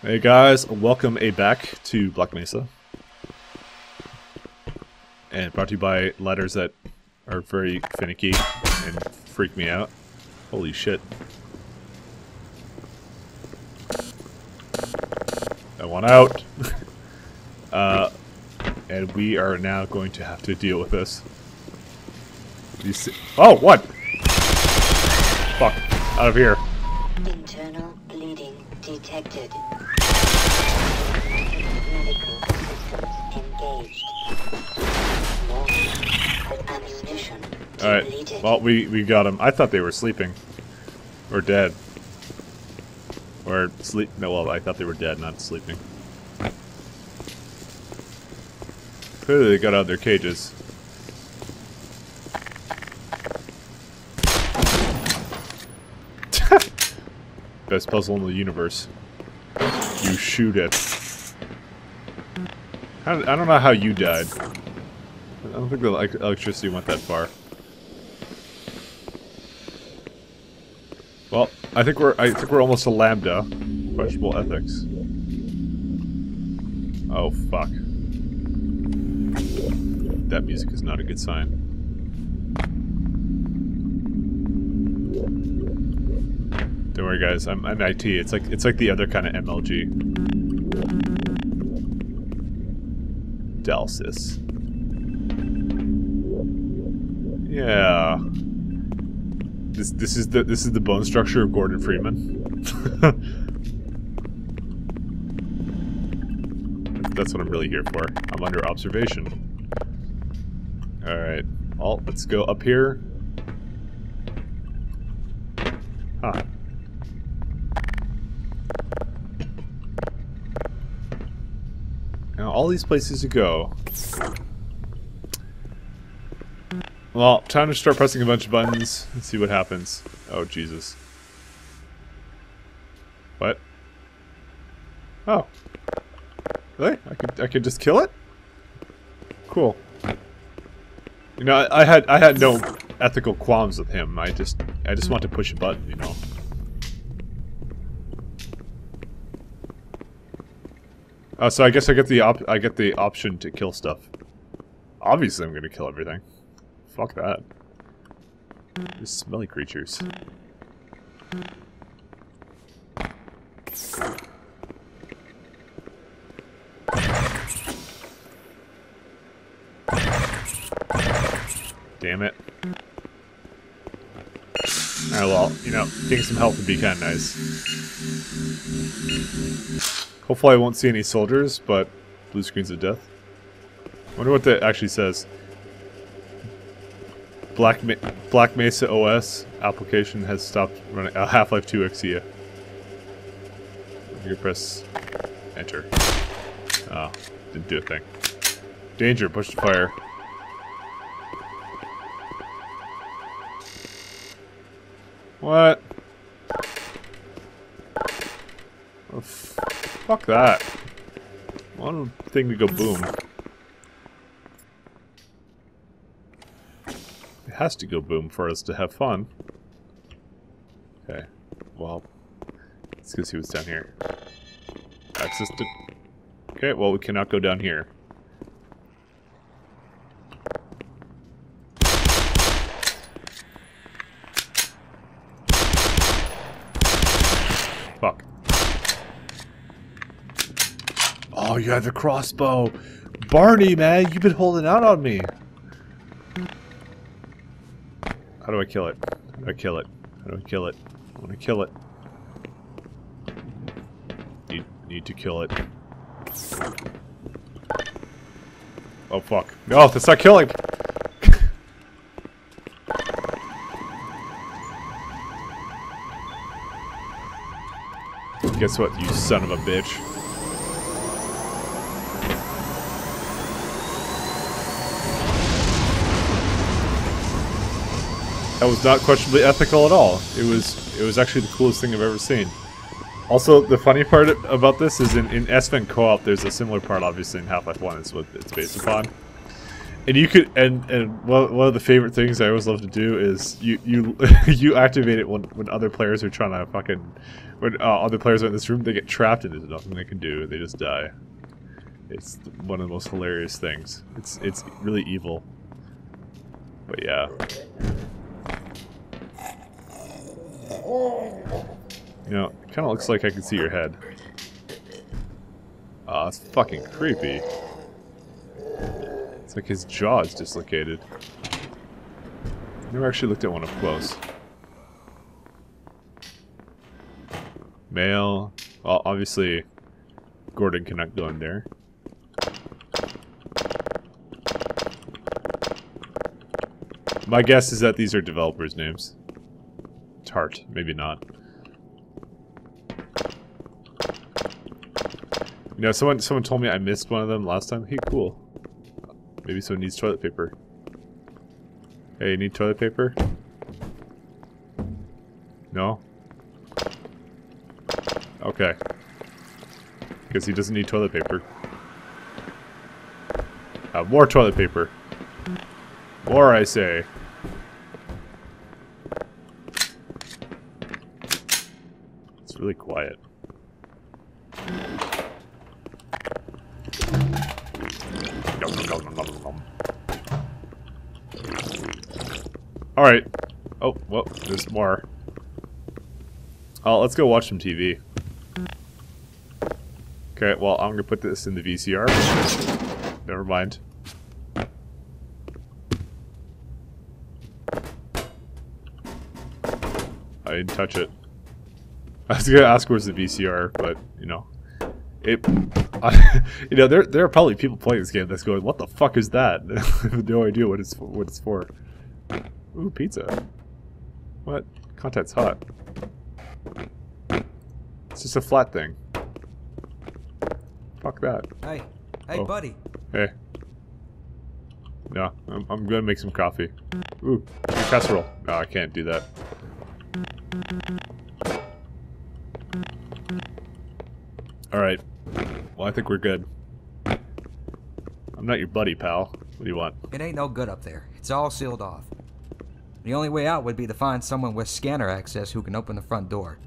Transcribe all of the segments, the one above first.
Hey guys, welcome a back to Black Mesa. And brought to you by letters that are very finicky and freak me out. Holy shit. I want out. uh, and we are now going to have to deal with this. Oh, what? Fuck. Out of here. Internal bleeding detected. Alright. Well, we, we got them. I thought they were sleeping. Or dead. Or sleep. No, well, I thought they were dead, not sleeping. Clearly they got out of their cages. Best puzzle in the universe. You shoot it. I don't, know how you died. I don't think the electricity went that far. Well, I think we're I think we're almost a lambda. Questionable ethics. Oh fuck. That music is not a good sign. Don't worry guys, I'm I'm IT. It's like it's like the other kind of MLG. Dalsis. Yeah. This this is the this is the bone structure of Gordon Freeman. That's what I'm really here for. I'm under observation. Alright. Well, let's go up here. Huh. Now, all these places to go. Well, time to start pressing a bunch of buttons and see what happens. Oh, Jesus. What? Oh. Really? I could I could just kill it? Cool. You know, I, I had I had no ethical qualms with him. I just I just want to push a button, you know. Oh, so I guess I get the op I get the option to kill stuff. Obviously, I'm gonna kill everything. Fuck that. These smelly creatures. Damn it. Alright, well, you know, getting some health would be kind of nice. Hopefully I won't see any soldiers, but blue screens of death. wonder what that actually says. Black Ma Black Mesa OS application has stopped running. Uh, Half-Life 2 Exia. You press enter. Oh, didn't do a thing. Danger, push the fire. What? Oh, f fuck that. One thing to go boom. It has to go boom for us to have fun. Okay. Well, let's go see what's down here. Access to... Okay, well, we cannot go down here. Fuck. Have the crossbow. Barney, man, you've been holding out on me. How do I kill it? How do I kill it? How do I kill it? I want to kill it. Need, need to kill it. Oh, fuck. No, that's not killing! Guess what, you son of a bitch. That was not questionably ethical at all. It was it was actually the coolest thing I've ever seen. Also, the funny part about this is in, in Sven Co-op, there's a similar part, obviously, in Half-Life 1, is what it's based upon. And you could, and and one, one of the favorite things I always love to do is you you you activate it when when other players are trying to fucking when uh, other players are in this room, they get trapped and there's nothing they can do. They just die. It's one of the most hilarious things. It's it's really evil. But yeah. You know, it kind of looks like I can see your head. Ah, it's fucking creepy. It's like his jaw is dislocated. Never actually looked at one up close. Male. Well, obviously, Gordon cannot go in there. My guess is that these are developers' names. Tart, maybe not. You know, someone someone told me I missed one of them last time. Hey, cool. Maybe someone needs toilet paper. Hey, you need toilet paper? No? Okay. Because he doesn't need toilet paper. Uh, more toilet paper. More, I say. It's really quiet. Alright. Oh, well, there's more. Oh, let's go watch some TV. Okay, well, I'm gonna put this in the VCR. Never mind. I didn't touch it. I was gonna ask where's the VCR, but, you know. It... I, you know, there, there are probably people playing this game that's going, what the fuck is that? I have no idea what it's, for, what it's for. Ooh, pizza. What? Content's hot. It's just a flat thing. Fuck that. Hey, hey, Oh. buddy. Hey. No, I'm, I'm gonna make some coffee. Ooh, casserole. No, I can't do that. Alright. Well, I think we're good. I'm not your buddy, pal. What do you want? It ain't no good up there. It's all sealed off. The only way out would be to find someone with scanner access who can open the front door.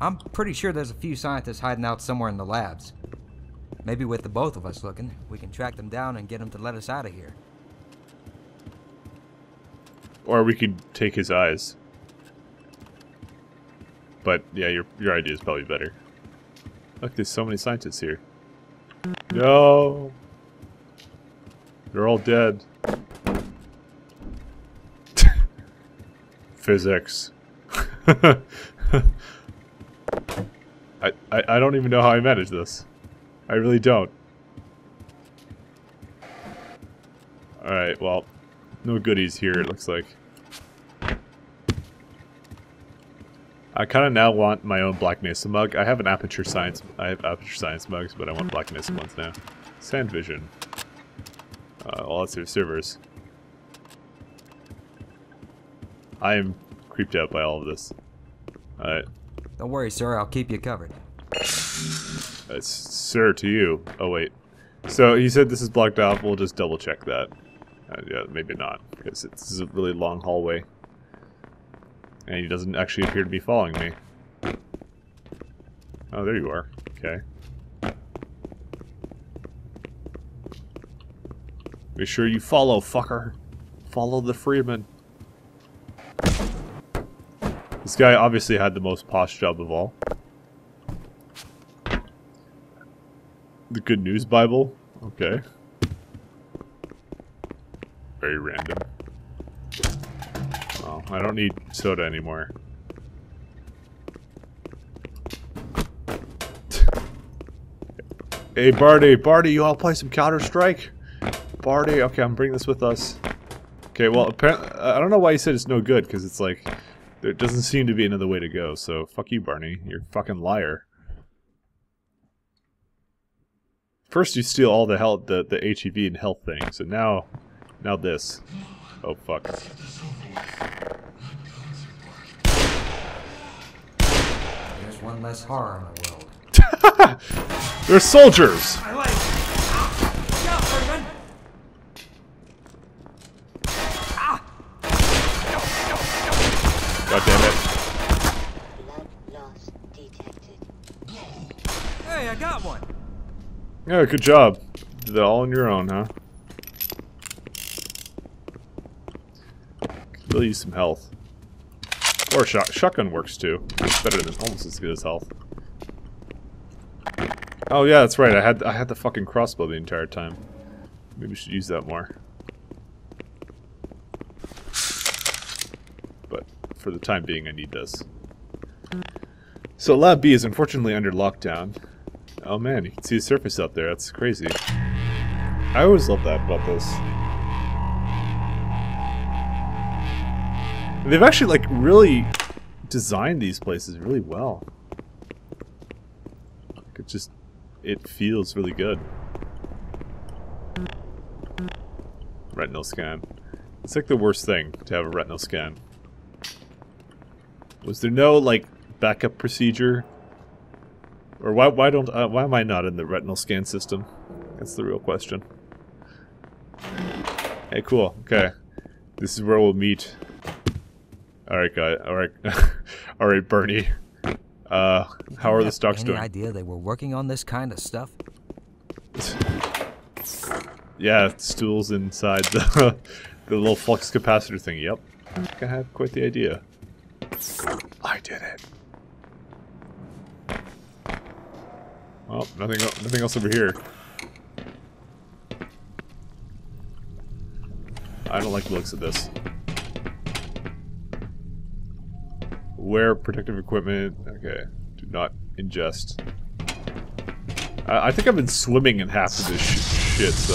I'm pretty sure there's a few scientists hiding out somewhere in the labs. Maybe with the both of us looking, we can track them down and get them to let us out of here. Or we could take his eyes. But yeah, your your idea is probably better. Look, there's so many scientists here. No. They're all dead. Physics. I, I I don't even know how I manage this. I really don't. Alright, well, no goodies here, it looks like. I kind of now want my own Black Mesa mug. I have an Aperture Science. I have Aperture Science mugs, but I want Black Mesa ones now. Sand Vision. Uh, well, let's do servers. I am creeped out by all of this. Alright. Don't worry, sir, I'll keep you covered. It's sir to you. Oh, wait. So he said this is blocked off. We'll just double check that. Uh, yeah, maybe not, because this is a really long hallway. And he doesn't actually appear to be following me. Oh, there you are. Okay. Make sure you follow, fucker. Follow the Freeman. This guy obviously had the most posh job of all. The Good News Bible? Okay. Very random. I don't need soda anymore. hey, Barty, Barty, you all play some Counter Strike? Barty, okay, I'm bringing this with us. Okay, well, apparently, I don't know why you said it's no good, because it's like, there doesn't seem to be another way to go, so fuck you, Barney. You're a fucking liar. First you steal all the health, the, the HEV and health things, and now, now this. Oh, fuck. There's one less horror in the world. They're soldiers! Ah. God damn it. Hey, I got one. Yeah, good job. Did that all on your own, huh? Really use some health. Or shot shotgun works too. It's better than almost as good as health. Oh yeah, that's right. I had I had the fucking crossbow the entire time. Maybe we should use that more. But for the time being, I need this. So Lab B is unfortunately under lockdown. Oh man, you can see the surface out there. That's crazy. I always love that about this. They've actually like really designed these places really well. Like It just it feels really good. Retinal scan. It's like the worst thing to have a retinal scan. Was there no like backup procedure? Or why why don't uh, why am I not in the retinal scan system? That's the real question. Hey, cool. Okay, this is where we'll meet. All right, guy. All right, all right, Bernie. Uh, how are the stocks any doing? idea they were working on this kind of stuff? Yeah, stools inside the the little flux capacitor thing. Yep, I think I have quite the idea. I did it. Well, nothing, nothing else over here. I don't like the looks of this. Wear protective equipment. Okay, do not ingest. I, I think I've been swimming in half of this sh shit, so.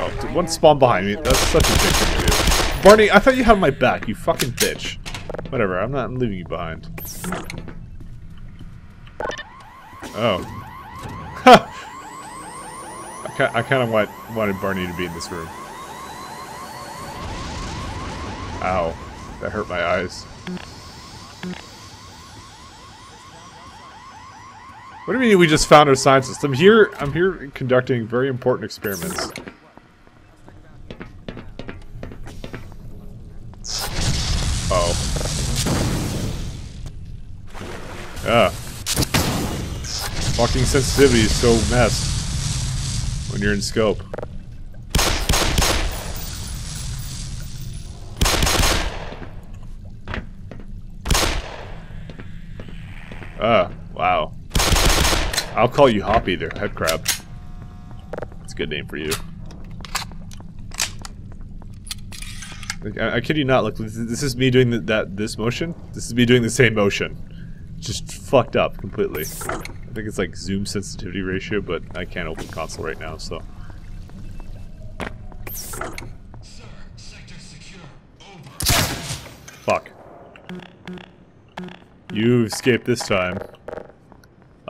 Oh, one spawn behind me. That's such a big thing to do. Barney, I thought you had my back, you fucking bitch. Whatever, I'm not I'm leaving you behind. Oh. I, I kind of want, wanted Barney to be in this room. Ow. That hurt my eyes. What do you mean we just found our scientist? I'm here I'm here conducting very important experiments. Oh. Yeah. Fucking sensitivity is so messed when you're in scope. Call you Hoppy there, head crab. That's a good name for you. Like, I, I kid you not, look, this this is me doing the, that this motion. This is me doing the same motion. Just fucked up completely. I think it's like zoom sensitivity ratio, but I can't open console right now, so. Fuck. You escaped this time.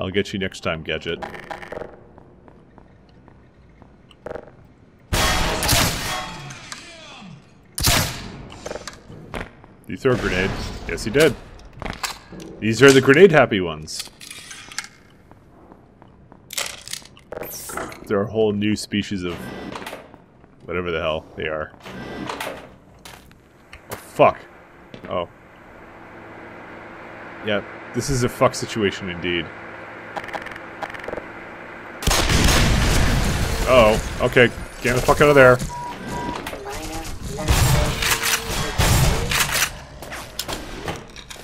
I'll get you next time, Gadget. You throw a grenade? Yes, you did. These are the grenade happy ones. They're a whole new species of whatever the hell they are. Oh, fuck. Oh. Yeah, this is a fuck situation indeed. Uh oh, okay, get the fuck out of there.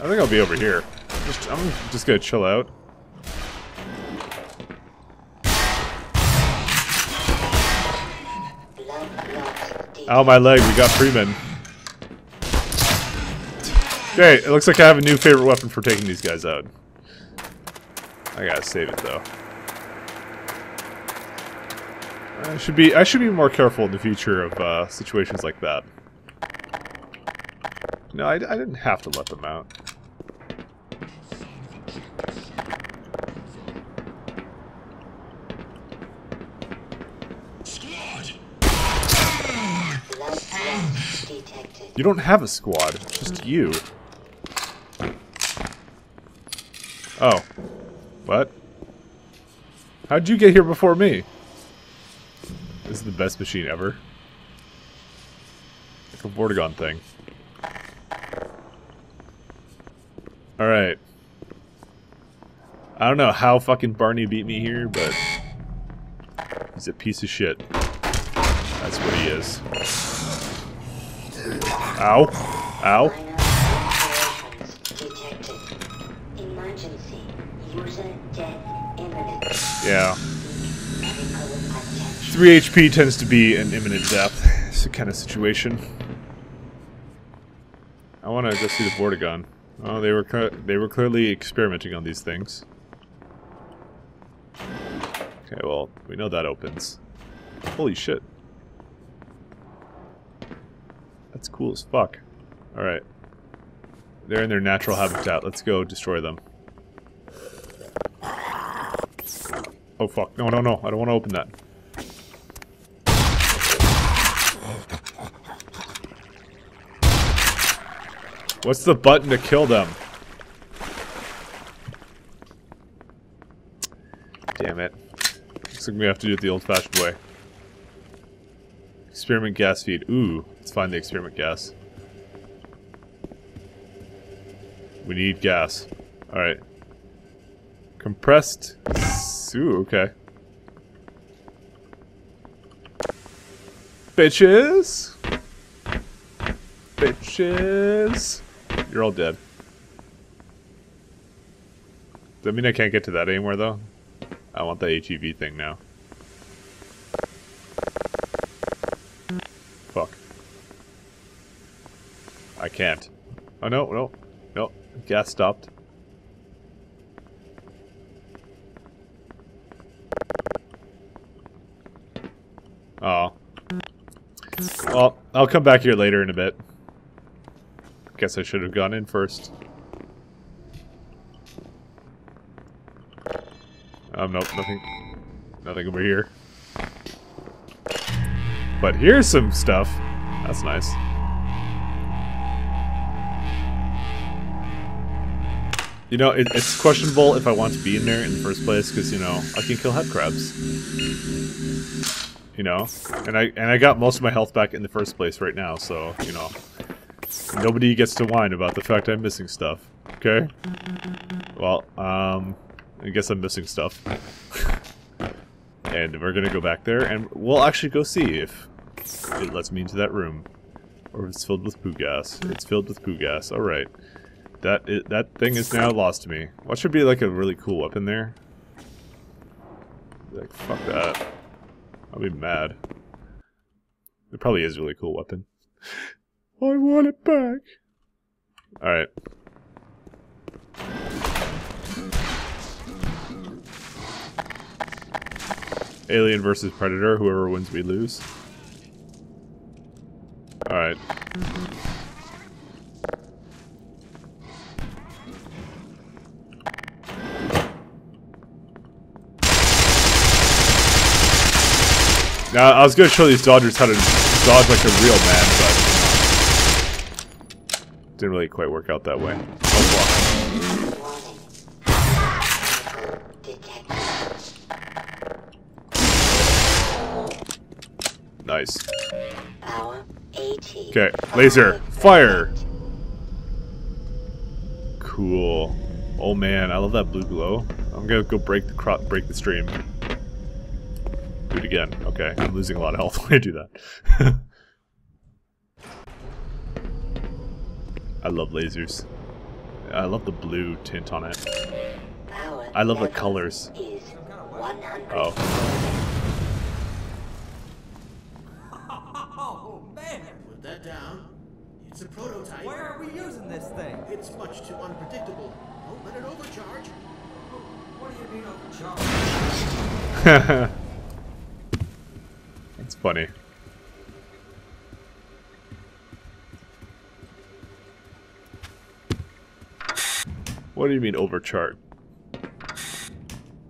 I think I'll be over here. Just, I'm just gonna chill out. Ow, my leg, we got Freeman. Okay, it looks like I have a new favorite weapon for taking these guys out. I gotta save it though. I should be I should be more careful in the future of uh, situations like that. No, I, I didn't have to let them out. You don't have a squad, it's just you. Oh. What? How'd you get here before me? This is the best machine ever. Like a Vortigaunt thing. Alright. I don't know how fucking Barney beat me here, but he's a piece of shit. That's what he is. Ow. Ow. Minor alterations detected. Emergency. User dead imminent. Yeah. Medical attention. 3 HP tends to be an imminent death it's a kind of situation. I want to go see the Vortigaunt. Oh, they were they were clearly experimenting on these things. Okay, well, we know that opens. Holy shit. That's cool as fuck. Alright. They're in their natural habitat. Let's go destroy them. Oh fuck. No, no, no. I don't want to open that. What's the button to kill them? Damn it. Looks like we have to do it the old-fashioned way. Experiment gas feed. Ooh, let's find the experiment gas. We need gas. Alright. Compressed. Ooh, okay. Bitches! Bitches! You're all dead. Does that mean I can't get to that anymore, though? I want the HEV thing now. Fuck. I can't. Oh, no, no. No. Gas stopped. Oh. Well, I'll come back here later in a bit. Guess I should have gone in first. Um, nope, nothing. Nothing over here. But here's some stuff. That's nice. You know, it, it's questionable if I want to be in there in the first place, because, you know, I can kill head crabs. You know? And I and I got most of my health back in the first place right now, so, you know. Nobody gets to whine about the fact I'm missing stuff. Okay? Well, um... I guess I'm missing stuff. and we're gonna go back there, and we'll actually go see if it lets me into that room. Or if it's filled with poo gas. It's filled with poo gas. Alright. That that thing is now lost to me. What should be like a really cool weapon there? Like, fuck that. I'll be mad. It probably is a really cool weapon. I want it back. Alright. Alien versus Predator. Whoever wins, we lose. Alright. Now, I was gonna show these Dodgers how to dodge like a real man, didn't really quite work out that way. Nice. Okay, laser, fire! Cool. Oh man, I love that blue glow. I'm gonna go break the crop, break the stream. Do it again. Okay, I'm losing a lot of health when I do that. I love lasers. I love the blue tint on it. Power I love the colors. Oh, Oh, man! Put that down. It's a prototype. Why are we using this thing? It's much too unpredictable. Don't let it overcharge. What do you mean overcharged? that's funny. What do you mean overchart?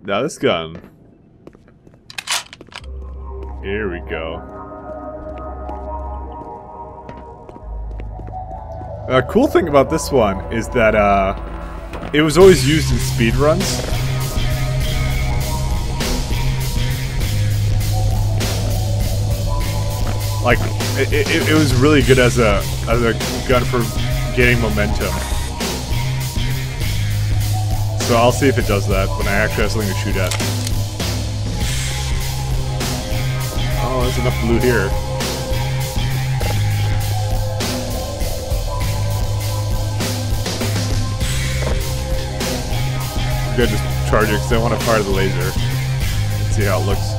Now this gun. Here we go. A cool thing about this one is that uh, it was always used in speedruns. Like, it, it, it was really good as a as a gun for gaining momentum. So I'll see if it does that when I actually have something to shoot at. Oh, there's enough blue here. Gonna just charge it because I want to fire the laser. See how it looks.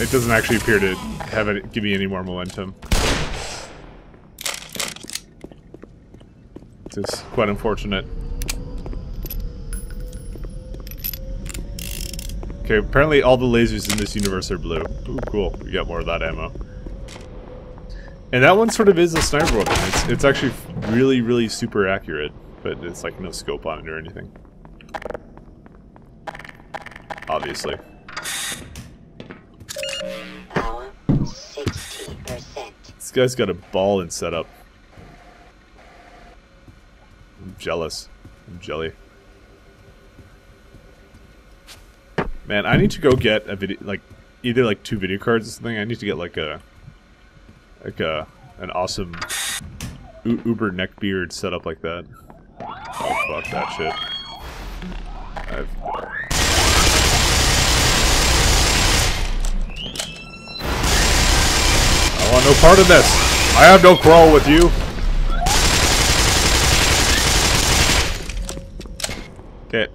It doesn't actually appear to have it give me any more momentum. Is quite unfortunate. Okay, apparently all the lasers in this universe are blue. Ooh, cool. We got more of that ammo. And that one sort of is a sniper weapon. It's, it's actually really, really super accurate, but it's like no scope on it or anything. Obviously. Power 60%. This guy's got a ball in setup. Jealous. I'm jelly. Man, I need to go get a video, like, either like two video cards or something. I need to get like a, like a, an awesome U Uber neck beard set up like that. Oh fuck that shit. I've, I want no part of this. I have no quarrel with you. Okay.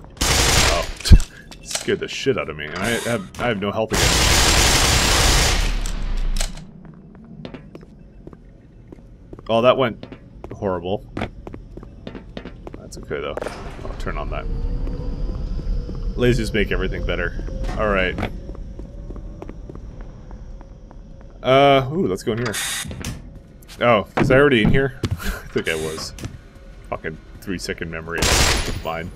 Oh, scared the shit out of me, and I have I have no health again. Oh, that went horrible. That's okay though. I'll turn on that. Lasers make everything better. All right. Uh, ooh, let's go in here. Oh, was I already in here? I think I was. Fucking three second memory of mine.